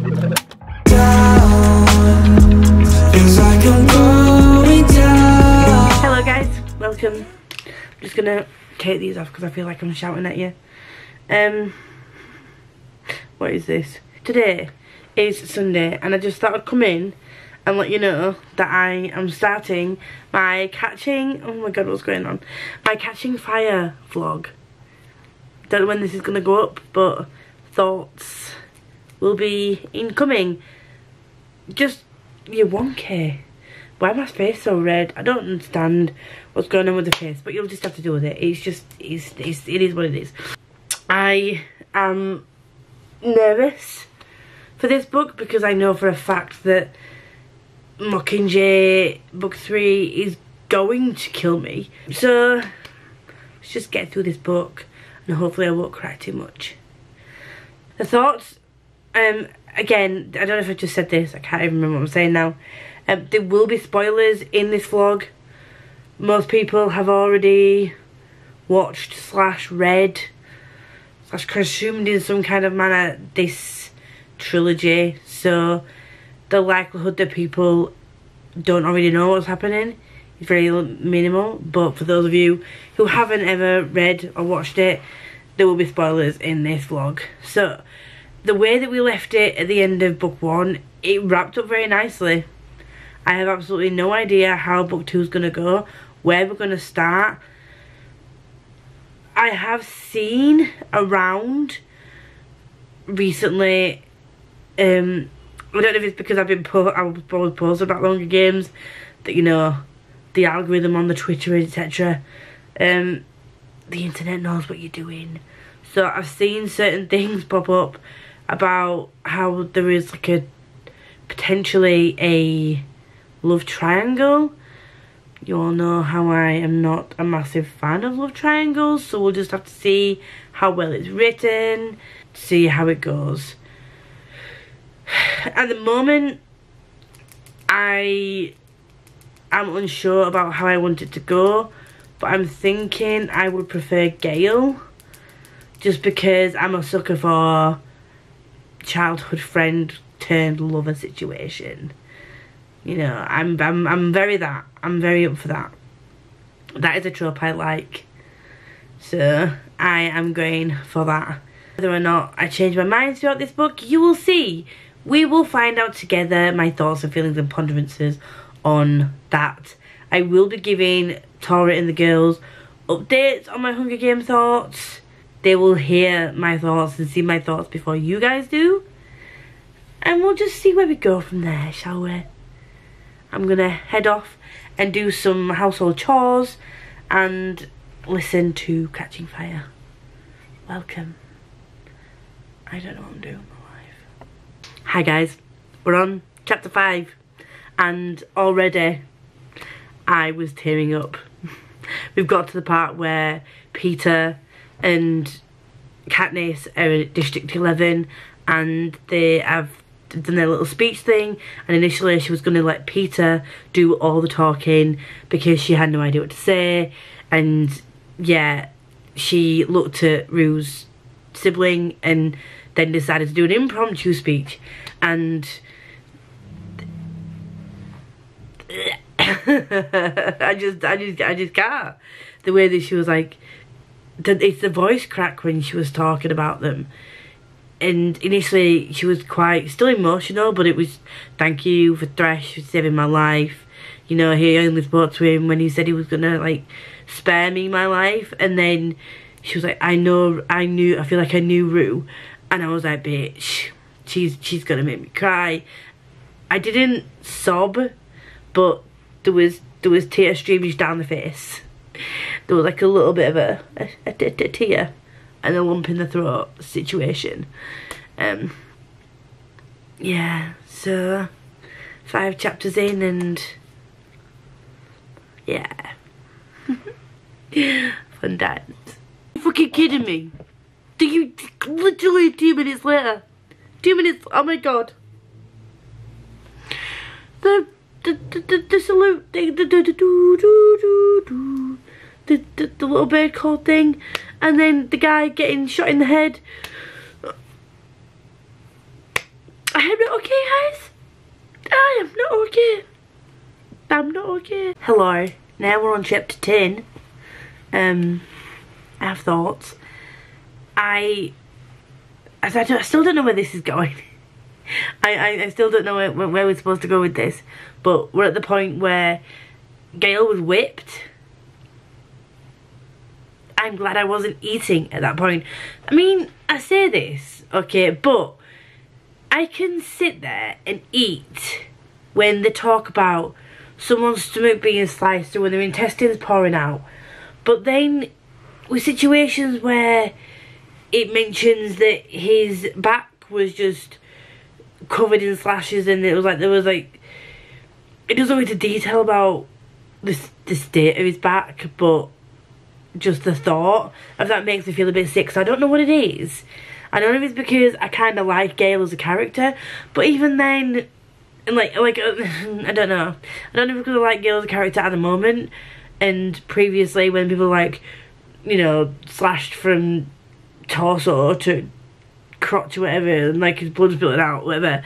Hello guys, welcome. I'm just gonna take these off because I feel like I'm shouting at you. Um, what is this? Today is Sunday and I just thought I'd come in and let you know that I am starting my catching, oh my god what's going on, my catching fire vlog. Don't know when this is gonna go up but thoughts will be incoming. Just you 1k. Why my face so red? I don't understand what's going on with the face, but you'll just have to deal with it. It's just, it's, it's, it is what it is. I am nervous for this book because I know for a fact that Mockingjay book three is going to kill me. So, let's just get through this book and hopefully I won't cry too much. The thoughts, um, again, I don't know if I just said this, I can't even remember what I'm saying now. Um, there will be spoilers in this vlog. Most people have already watched slash read slash consumed in some kind of manner this trilogy. So the likelihood that people don't already know what's happening is very minimal. But for those of you who haven't ever read or watched it, there will be spoilers in this vlog. So the way that we left it at the end of book one, it wrapped up very nicely. I have absolutely no idea how book two is going to go, where we're going to start. I have seen around recently, um, I don't know if it's because I've been po I was probably posting about Hunger Games, that you know, the algorithm on the Twitter, etc. Um, the internet knows what you're doing. So I've seen certain things pop up about how there is like a potentially a love triangle. You all know how I am not a massive fan of love triangles, so we'll just have to see how well it's written, see how it goes. At the moment, I am unsure about how I want it to go, but I'm thinking I would prefer Gale, just because I'm a sucker for childhood friend turned lover situation. You know, I'm I'm I'm very that. I'm very up for that. That is a trope I like. So I am going for that. Whether or not I change my mind throughout this book, you will see. We will find out together my thoughts and feelings and ponderances on that. I will be giving Tora and the girls updates on my Hunger Game thoughts. They will hear my thoughts and see my thoughts before you guys do. And we'll just see where we go from there, shall we? I'm gonna head off and do some household chores and listen to Catching Fire. Welcome. I don't know what I'm doing with my life. Hi guys, we're on chapter 5 and already I was tearing up. We've got to the part where Peeta and Katniss are District 11 and they have done their little speech thing and initially she was going to let Peeta do all the talking because she had no idea what to say and yeah she looked at Rue's sibling and then decided to do an impromptu speech and I just I just I just can't. The way that she was like it's the voice crack when she was talking about them. And initially she was quite still emotional but it was thank you for Thresh for saving my life. You know he only spoke to him when he said he was gonna like spare me my life. And then she was like I know I knew I feel like I knew Rue. And I was like bitch she's she's gonna make me cry. I didn't sob but there was there was tear streaming down the face there was like a little bit of a, a, a, a tear and a lump in the throat situation. Um, yeah, so five chapters in and yeah. Fun times. Fucking kidding me? Do you literally two minutes later? Two minutes, oh my god. The the the, the, the salute the, the, do, do, do, do, the, the, the little bird call thing and then the guy getting shot in the head. I am not okay, guys. I am not okay. I'm not okay. Hello. Now we're on chapter 10. Um, I have thoughts. I, I, I still don't know where this is going. I, I, I, still don't know where, where we're supposed to go with this. But we're at the point where Gale was whipped. I'm glad I wasn't eating at that point. I mean, I say this, okay, but I can sit there and eat when they talk about someone's stomach being sliced or when their intestines pouring out. But then with situations where it mentions that his back was just covered in slashes and it was like there was like it doesn't go into detail about this the state of his back but just the thought of that makes me feel a bit sick so I don't know what it is. I don't know if it's because I kind of like Gale as a character but even then and like like uh, I don't know. I don't know if it's because I like Gale as a character at the moment and previously when people like you know slashed from torso to crotch or whatever and like his blood's spilling out whatever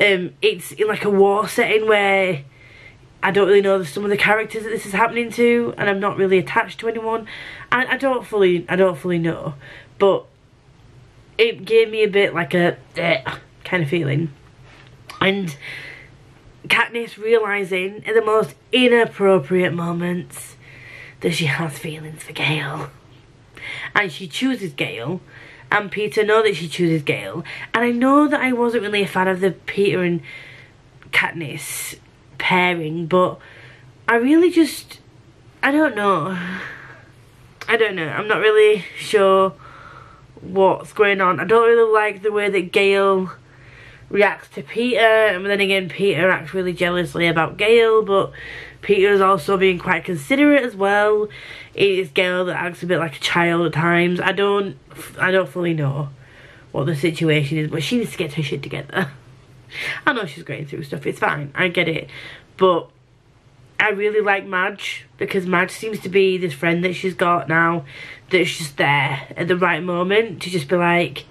um it's in like a war setting where I don't really know some of the characters that this is happening to and I'm not really attached to anyone. I, I don't fully I don't fully know. But it gave me a bit like a eh, kind of feeling. And Katniss realising in the most inappropriate moments that she has feelings for Gale. And she chooses Gale and Peeta know that she chooses Gale. And I know that I wasn't really a fan of the Peeta and Katniss pairing, but I really just, I don't know. I don't know. I'm not really sure what's going on. I don't really like the way that Gale reacts to Peeta, and then again Peeta acts really jealously about Gale, but Peeta is also being quite considerate as well. It is Gale that acts a bit like a child at times. I don't, I don't fully know what the situation is, but she needs to get her shit together. I know she's going through stuff, it's fine, I get it. But I really like Madge because Madge seems to be this friend that she's got now that's just there at the right moment to just be like,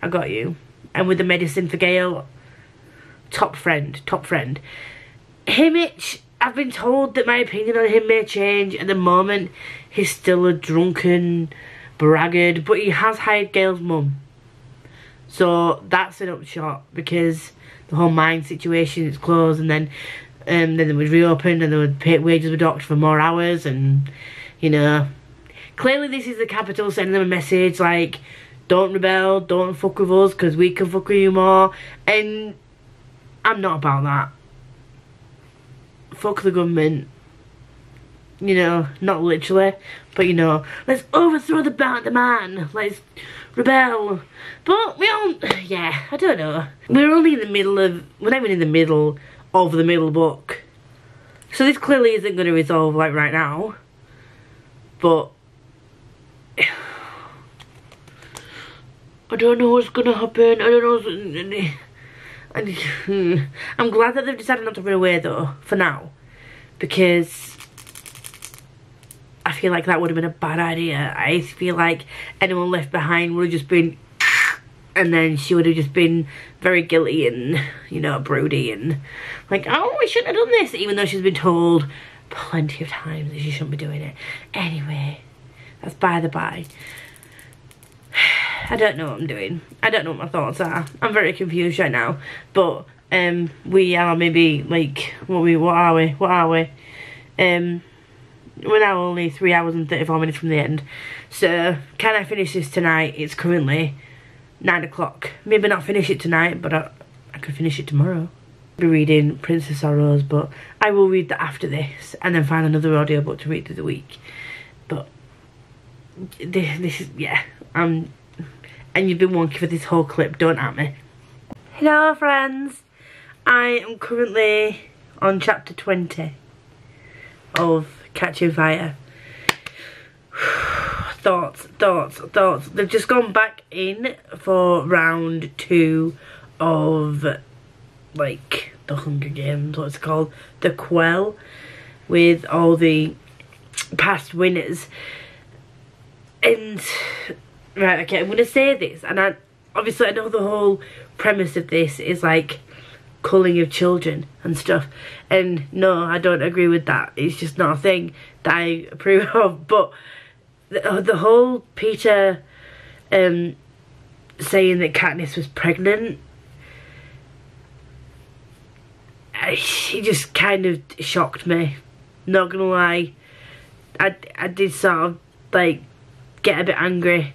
I got you. And with the medicine for Gale, top friend, top friend. Haymitch I've been told that my opinion on him may change. At the moment, he's still a drunken braggart, but he has hired Gale's mum. So that's an upshot because the whole mine situation is closed and then um, then they would reopen and they would pay wages the doctor for more hours and, you know. Clearly this is the Capitol sending them a message like, don't rebel, don't fuck with us because we can fuck with you more. And I'm not about that fuck the government. You know, not literally, but you know, let's overthrow the, the man. Let's rebel. But we all, yeah, I don't know. We're only in the middle of, we're not even in the middle of the middle book. So this clearly isn't going to resolve like right now. But I don't know what's going to happen. I don't know. Hmm. I'm glad that they've decided not to run away though, for now. Because feel like that would have been a bad idea. I feel like anyone left behind would have just been and then she would have just been very guilty and, you know, broody and like, oh, we shouldn't have done this, even though she's been told plenty of times that she shouldn't be doing it. Anyway, that's by the by. I don't know what I'm doing. I don't know what my thoughts are. I'm very confused right now. But um, we are maybe like what we what are we? What are we? Um, we're now only three hours and 34 minutes from the end. So can I finish this tonight? It's currently nine o'clock. Maybe not finish it tonight, but I, I could finish it tomorrow. I'll be reading Prince of Sorrows, but I will read that after this and then find another audiobook to read through the week. But this, this is yeah. I'm and you've been wonky for this whole clip, don't at me. Hello friends, I am currently on chapter 20 of Catching Fire. thoughts, thoughts, thoughts. They've just gone back in for round two of like the Hunger Games, what's it called? The Quell with all the past winners. And Right, okay, I'm to say this, and I, obviously I know the whole premise of this is like culling of children and stuff. And no I don't agree with that. It's just not a thing that I approve of. But the, uh, the whole Peeta um, saying that Katniss was pregnant he just kind of shocked me. Not gonna lie. I, I did sort of like get a bit angry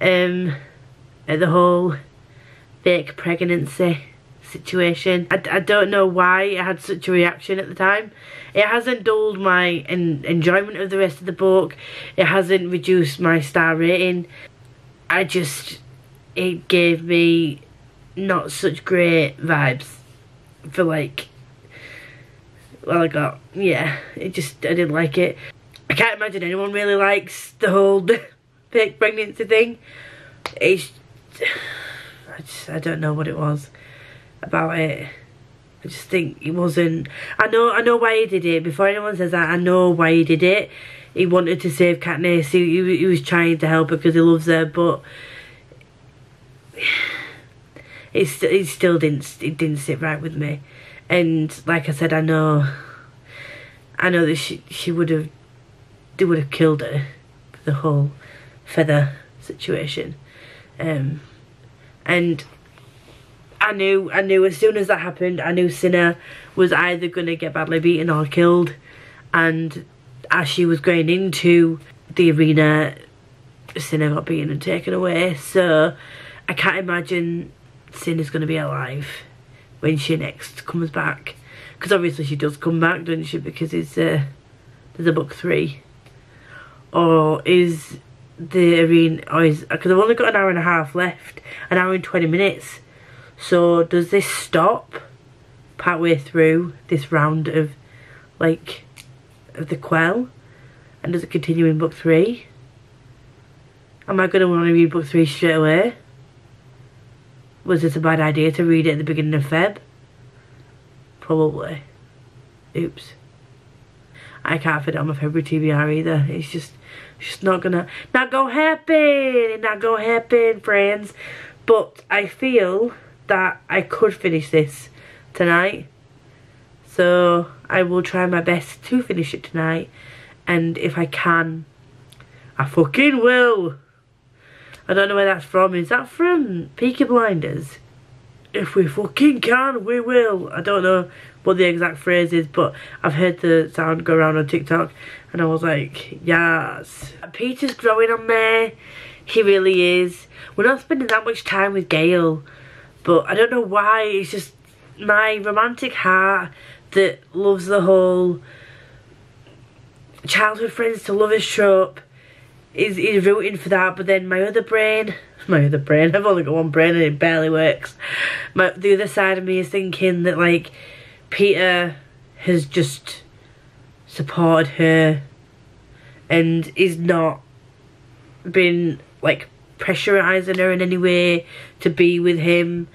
um, at the whole fake pregnancy situation. I, I don't know why I had such a reaction at the time. It hasn't dulled my en enjoyment of the rest of the book. It hasn't reduced my star rating. I just, it gave me not such great vibes for like, well I got, yeah, it just, I didn't like it. I can't imagine anyone really likes the whole fake pregnancy thing. It's, I just, I don't know what it was about it. I just think it wasn't. I know, I know why he did it. Before anyone says that, I know why he did it. He wanted to save Katniss. He, he, he was trying to help her because he loves her, but it, it still didn't. It didn't sit right with me. And like I said, I know. I know that she she would have. They would have killed her. The whole feather situation. Um, and I knew, I knew as soon as that happened, I knew Cinna was either going to get badly beaten or killed. And as she was going into the arena, Cinna got beaten and taken away. So I can't imagine Cinna's going to be alive when she next comes back. Because obviously she does come back, doesn't she? Because it's uh, there's a book three. Or is the arena, because I've only got an hour and a half left, an hour and 20 minutes. So does this stop partway through this round of like of the quell? And does it continue in book three? Am I going to want to read book three straight away? Was this a bad idea to read it at the beginning of Feb? Probably. Oops. I can't fit it on my February TBR either. It's just, it's just not gonna, not gonna happen. Not gonna happen, friends. But I feel that I could finish this tonight. So I will try my best to finish it tonight. And if I can, I fucking will. I don't know where that's from. Is that from Peaky Blinders? If we fucking can, we will. I don't know what the exact phrase is, but I've heard the sound go around on TikTok and I was like, yes. Peeta's growing on me. He really is. We're not spending that much time with Gale. But I don't know why, it's just my romantic heart that loves the whole childhood friends to lovers trope is, is rooting for that. But then my other brain, my other brain, I've only got one brain and it barely works. My, the other side of me is thinking that like Peeta has just supported her and is not been like pressurizing her in any way to be with him.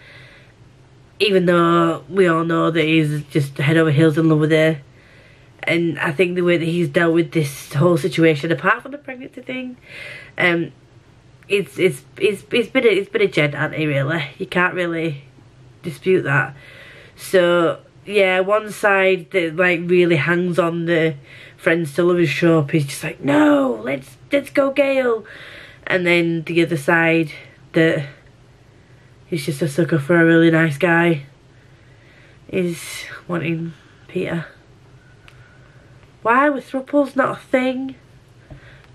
Even though we all know that he's just head over heels in love with her. And I think the way that he's dealt with this whole situation, apart from the pregnancy thing, um, it's it's it's it's been a, it's been a gent, hasn't he? Really, you can't really dispute that. So yeah, one side that like really hangs on the friends to lovers trope is just like, no, let's let's go Gale and then the other side that is just a sucker for a really nice guy is wanting Peeta. Why were thruples not a thing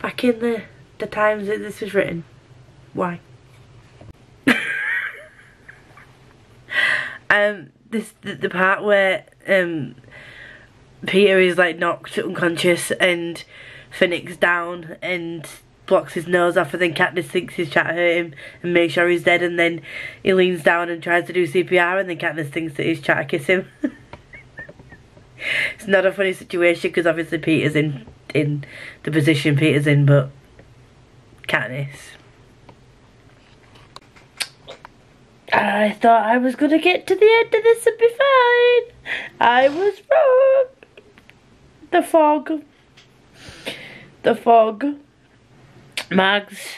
back in the, the times that this was written? Why? um, this the, the part where um Peeta is like knocked unconscious and Finnick's down and blocks his nose off and then Katniss thinks he's trying to hurt him and make sure he's dead and then he leans down and tries to do CPR and then Katniss thinks that he's trying to kiss him. it's not a funny situation because obviously Peeta's in in the position Peeta's in but Katniss. I thought I was going to get to the end of this and be fine. I was wrong. The fog. The fog. Mags,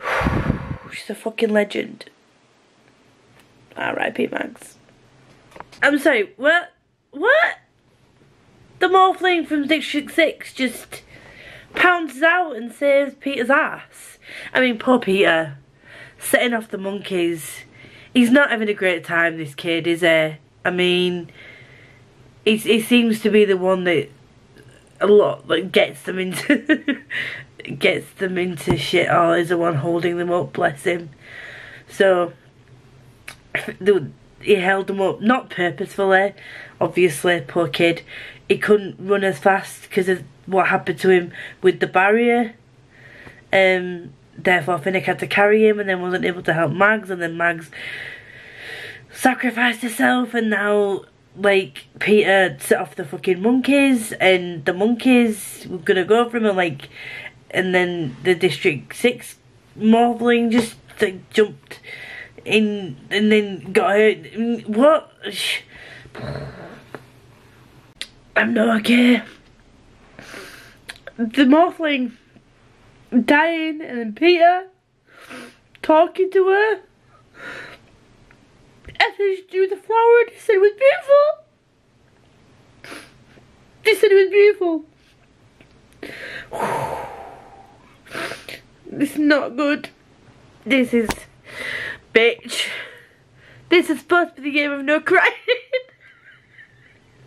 she's a fucking legend. R.I.P. Mags. I'm sorry, what? What? The morphling from District 6 just pounces out and saves Peeta's ass. I mean, poor Peeta. Setting off the monkeys. He's not having a great time, this kid, is he? I mean, he, he seems to be the one that a lot like gets them into gets them into shit. Or is the one holding them up bless him. So he held them up not purposefully obviously poor kid. He couldn't run as fast because of what happened to him with the barrier. Um therefore Finnick had to carry him and then wasn't able to help Mags and then Mags sacrificed herself and now like Peeta set off the fucking monkeys and the monkeys were gonna go for him and like and then the district six morphling just like jumped in and then got hurt what I'm not okay the morphling dying and then Peeta talking to her then she drew the flower and said it was beautiful. He said it was beautiful. This is not good. This is bitch. This is supposed to be the game of no crying.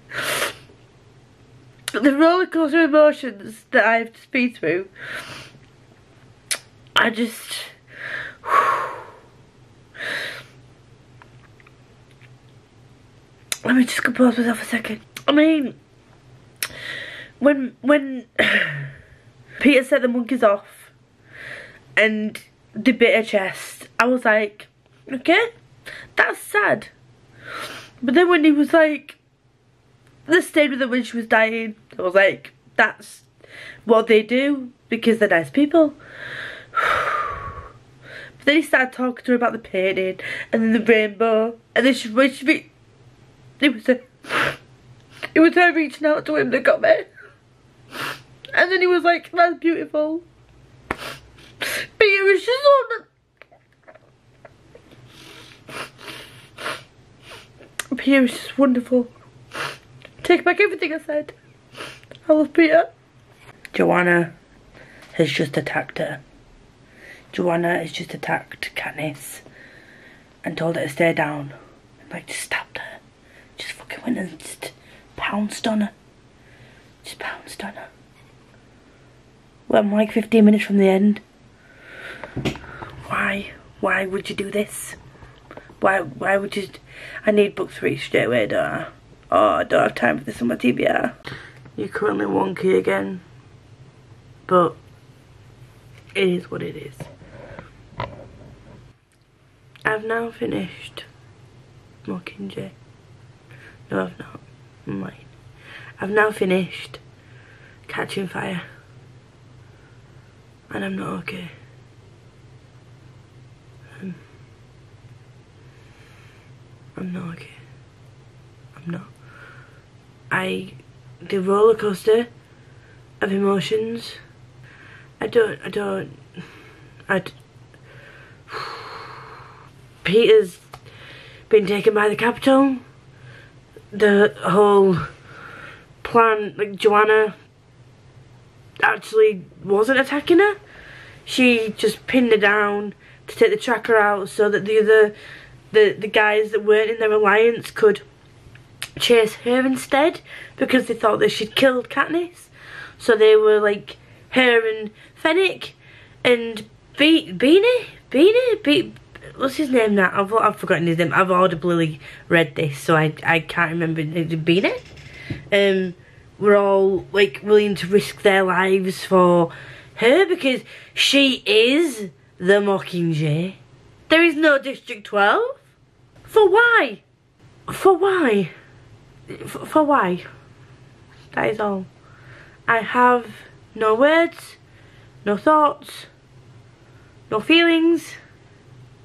the roller coaster emotions that I have to speed through. I just let me just compose myself a second. I mean, when when Peeta set the monkeys off and the bitter chest, I was like, okay, that's sad. But then when he was like, they stayed with her when she was dying, I was like, that's what they do because they're nice people. But then he started talking to her about the painting and then the rainbow and then she, when she it was a, it was her reaching out to him that got me. And then he was like, that's beautiful. On Peeta was just wonderful. Take back everything I said. I love Peeta. Johanna has just attacked her. Johanna has just attacked Katniss and told her to stay down. And Like, just stabbed her. Just fucking went and just pounced on her. Just pounced on her. Well, I'm like 15 minutes from the end. Why? Why would you do this? Why Why would you... I need book three straight away, don't I? Oh, I don't have time for this on my TBR. You're currently wonky again. But it is what it is. I've now finished Mockingjay. No, I've not. I'm I've now finished Catching Fire. And I'm not okay. Um, I'm not okay. I'm not. I, the roller coaster of emotions, I don't, I don't, I, Peeta's been taken by the Capitol the whole plan, like Johanna actually wasn't attacking her. She just pinned her down to take the tracker out so that the other, the, the guys that weren't in their alliance could chase her instead because they thought that she'd killed Katniss. So they were like her and Finnick and Be Beanie? Beanie? Be what's his name now? I've, I've forgotten his name. I've audibly read this, so I I can't remember being. Um, we're all like willing to risk their lives for her because she is the Mockingjay. There is no District 12. For why? For why? For, for why? That is all. I have no words, no thoughts, no feelings.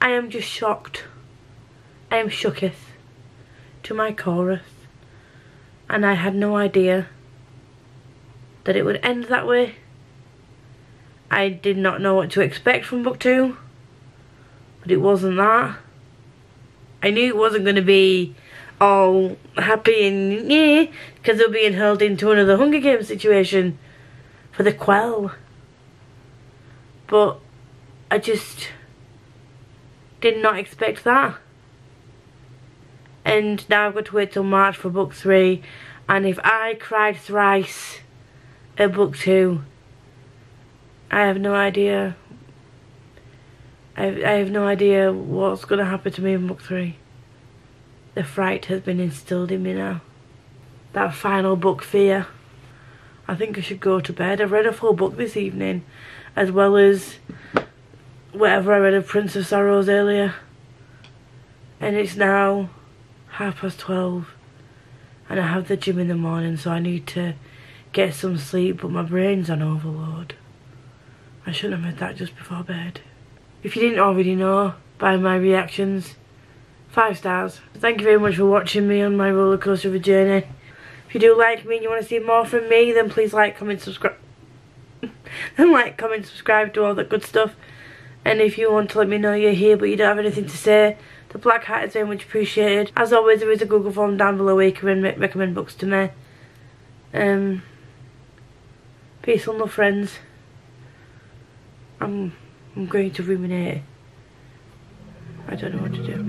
I am just shocked. I am shooketh to my chorus. And I had no idea that it would end that way. I did not know what to expect from book two. But it wasn't that. I knew it wasn't going to be all happy and yeah, because they're being hurled into another Hunger Games situation for the quell. But I just did not expect that. And now I've got to wait till March for book three. And if I cried thrice at book two, I have no idea. I, I have no idea what's going to happen to me in book three. The fright has been instilled in me now. That final book fear. I think I should go to bed. I've read a full book this evening, as well as whatever I read of Prince of Sorrows earlier. And it's now half past twelve. And I have the gym in the morning, so I need to get some sleep, but my brain's on overload. I shouldn't have made that just before bed. If you didn't already know by my reactions, five stars. Thank you very much for watching me on my roller coaster of a journey. If you do like me and you want to see more from me, then please like, comment, subscribe. then like, comment, subscribe, do all that good stuff. And if you want to let me know you're here but you don't have anything to say, the black hat is very much appreciated. As always, there is a Google form down below where you can recommend books to me. Um, peace and love, friends. I'm, I'm going to ruminate. I don't know what to do.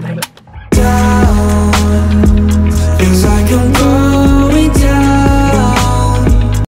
Bye.